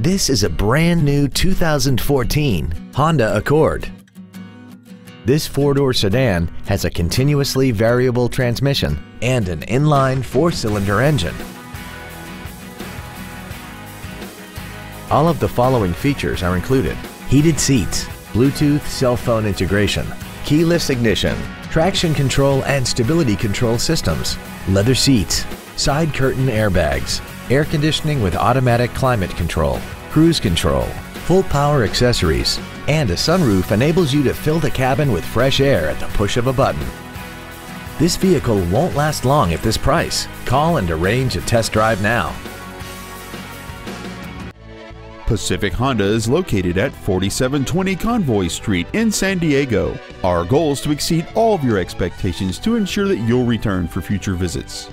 This is a brand new 2014 Honda Accord. This four-door sedan has a continuously variable transmission and an inline four-cylinder engine. All of the following features are included. Heated seats, Bluetooth cell phone integration, keyless ignition, traction control and stability control systems, leather seats, side curtain airbags, air conditioning with automatic climate control, cruise control, full power accessories, and a sunroof enables you to fill the cabin with fresh air at the push of a button. This vehicle won't last long at this price. Call and arrange a test drive now. Pacific Honda is located at 4720 Convoy Street in San Diego. Our goal is to exceed all of your expectations to ensure that you'll return for future visits.